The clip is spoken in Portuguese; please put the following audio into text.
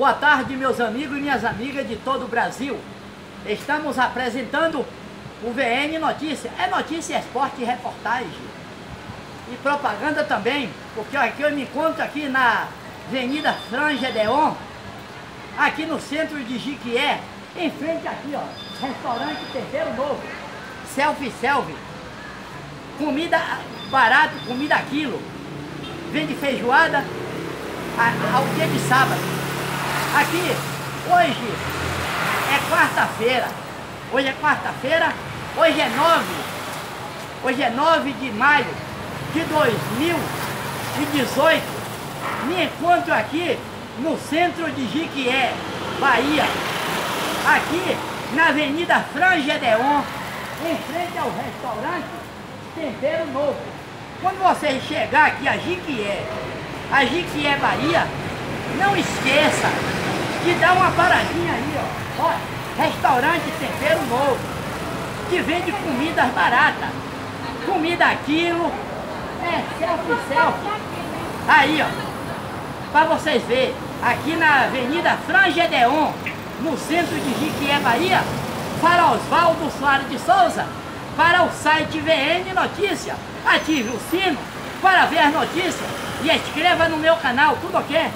Boa tarde, meus amigos e minhas amigas de todo o Brasil. Estamos apresentando o VN Notícia. É notícia, esporte e reportagem. E propaganda também, porque aqui eu me encontro aqui na Avenida Franja Deon, aqui no centro de Jiquié, em frente aqui, ó, restaurante Terceiro Novo, selfie selfie, comida barato, comida quilo, vende feijoada ao dia de sábado. Aqui, hoje é quarta-feira, hoje é quarta-feira, hoje é nove, hoje é nove de maio de 2018, me encontro aqui no centro de Jiquié, Bahia, aqui na Avenida Frangedeon, em frente ao restaurante Tempero Novo. Quando você chegar aqui a Jiquié, a Jiquié Bahia, não esqueça de dar uma paradinha aí, ó. ó restaurante Tempero Novo, que vende comidas baratas, comida quilo, é selfie, selfie. Aí, ó, para vocês verem, aqui na Avenida Frangedeon, no centro de Jiquié, Bahia, para Oswaldo Soares de Souza, para o site VN Notícia. Ative o sino para ver as notícias e inscreva no meu canal, tudo ok?